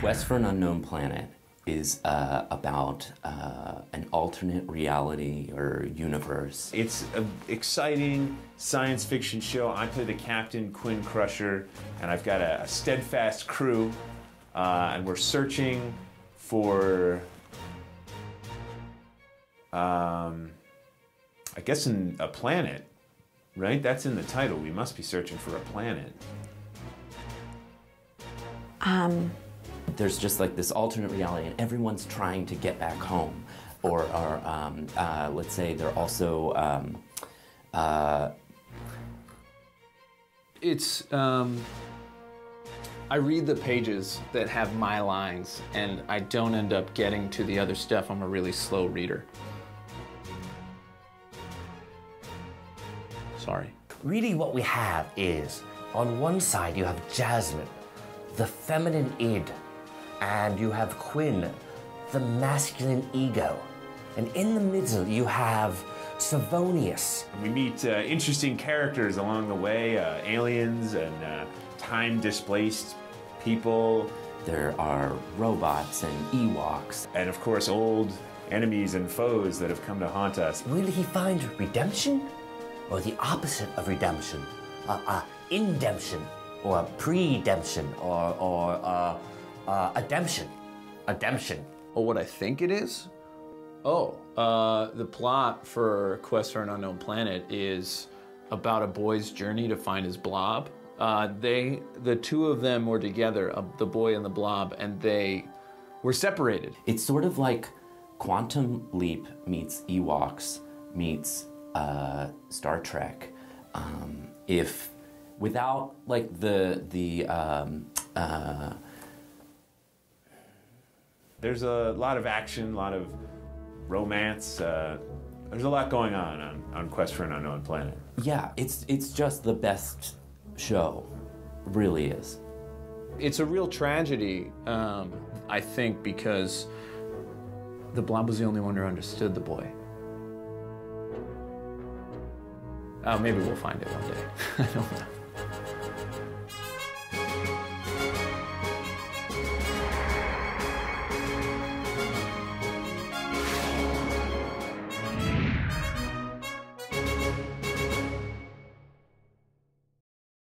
Quest for an Unknown Planet is uh, about uh, an alternate reality or universe. It's an exciting science fiction show. I play the captain, Quinn Crusher, and I've got a, a steadfast crew, uh, and we're searching for, um, I guess, in a planet, right? That's in the title. We must be searching for a planet. Um, There's just like this alternate reality, and everyone's trying to get back home. Or, or um, uh, let's say they're also. Um, uh, It's um, I read the pages that have my lines, and I don't end up getting to the other stuff. I'm a really slow reader. Sorry. Really, what we have is on one side you have Jasmine, the feminine id, and you have Quinn, the masculine ego. And in the middle you have Savonius. We meet uh, interesting characters along the way uh, aliens and uh, time displaced people. there are robots and Ewoks. And of course, old enemies and foes that have come to haunt us. Will he find redemption? Or the opposite of redemption? Uh, uh, indemption? Or predemption? Or, or uh, uh, ademption? Ademption. Oh, what I think it is? Oh, uh, the plot for Quest for an Unknown Planet is about a boy's journey to find his blob. Uh, they, the two of them were together, uh, the boy and the blob, and they were separated. It's sort of like Quantum Leap meets Ewoks meets uh, Star Trek. Um, if without like the the um, uh, There's a lot of action, a lot of romance. Uh, there's a lot going on, on on Quest for an Unknown Planet. yeah, it's it's just the best show, really is. It's a real tragedy, um, I think, because the blob was the only one who understood the boy. Uh, maybe we'll find it one day. I don't know.